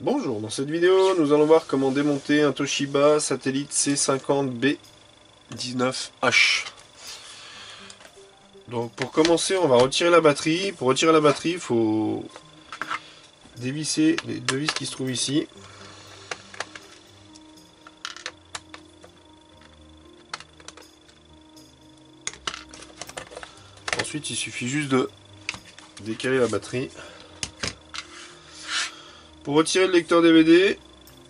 Bonjour, dans cette vidéo, nous allons voir comment démonter un Toshiba Satellite C50B19H. Donc pour commencer, on va retirer la batterie. Pour retirer la batterie, il faut dévisser les deux vis qui se trouvent ici. Ensuite, il suffit juste de décaler la batterie. Pour retirer le lecteur DVD,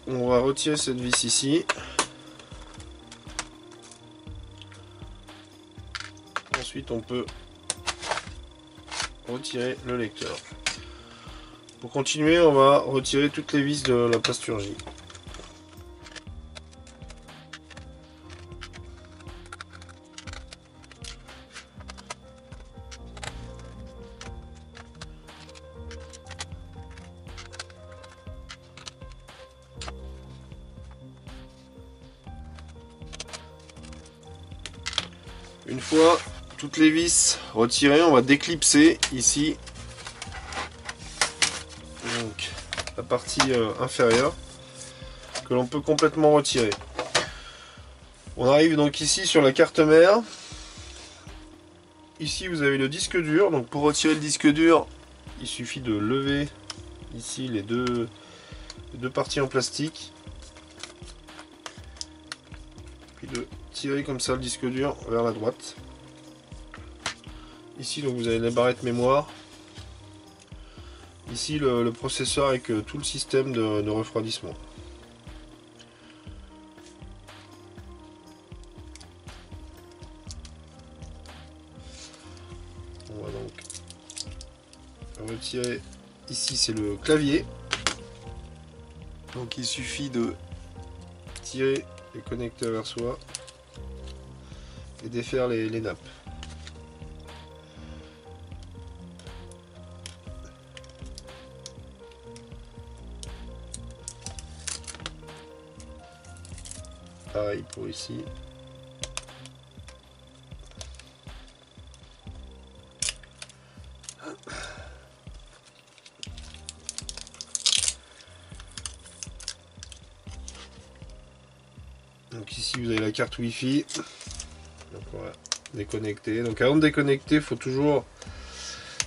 on va retirer cette vis ici. Ensuite, on peut retirer le lecteur. Pour continuer, on va retirer toutes les vis de la plasturgie. Une fois toutes les vis retirées, on va déclipser ici la partie euh, inférieure que l'on peut complètement retirer. On arrive donc ici sur la carte mère. Ici vous avez le disque dur. Donc pour retirer le disque dur, il suffit de lever ici les deux, deux parties en plastique. Puis tirer comme ça le disque dur vers la droite. Ici donc vous avez les barrettes mémoire. Ici le, processeur avec euh, tout le système de, refroidissement. On va donc retirer ici c'est le clavier. Donc il suffit de tirer les connecteurs vers soi et défaire les, les nappes. Pareil pour ici. Donc ici vous avez la carte Wi-Fi. Donc on va déconnecter. Donc avant de déconnecter, il faut toujours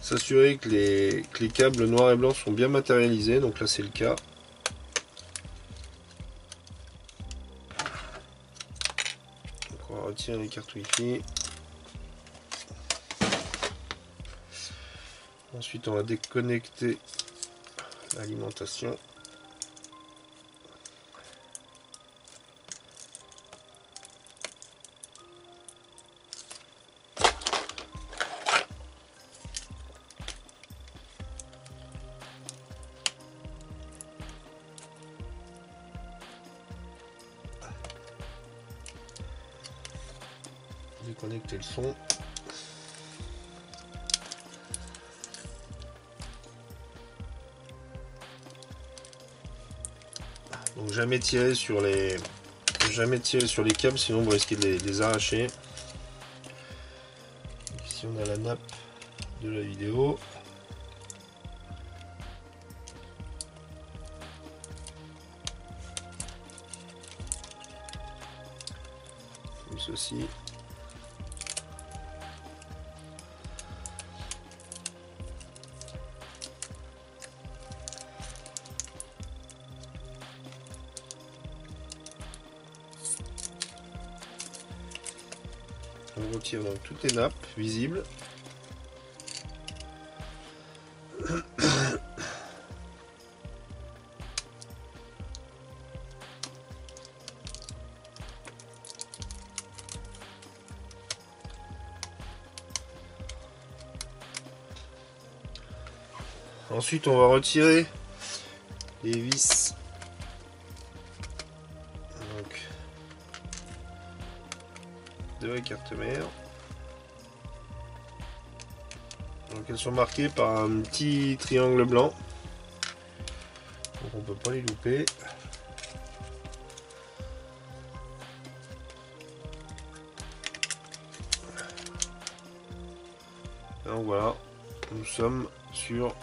s'assurer que les, câbles noirs et blancs sont bien matérialisés. Donc là c'est le cas. Donc on va retirer les cartes Wi-Fi. Ensuite on va déconnecter l'alimentation. Déconnecter le son. Donc jamais tirer sur les jamais tirer sur les câbles sinon vous risquez de les, arracher. Ici on a la nappe de la vidéo. Comme ceci. On retire donc toutes les nappes visibles. Ensuite, on va retirer les vis de la carte mère. Donc elles sont marquées par un petit triangle blanc. Donc on peut pas les louper. Donc voilà, nous sommes sur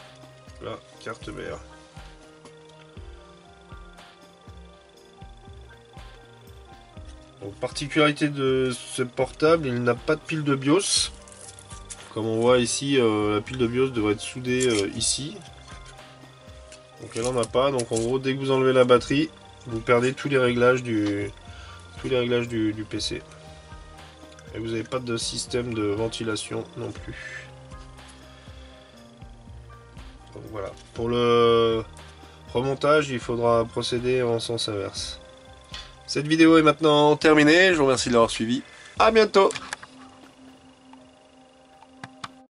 la carte mère. Particularité de ce portable, il n'a pas de pile de BIOS. Comme on voit ici, euh, la pile de BIOS devrait être soudée euh, ici. Donc elle n'en a pas. Donc en gros, dès que vous enlevez la batterie, vous perdez tous les réglages du, tous les réglages du, du PC. Et vous n'avez pas de système de ventilation non plus. Donc voilà. Pour le remontage, il faudra procéder en sens inverse. Cette vidéo est maintenant terminée. Je vous remercie de l'avoir suivi. A bientôt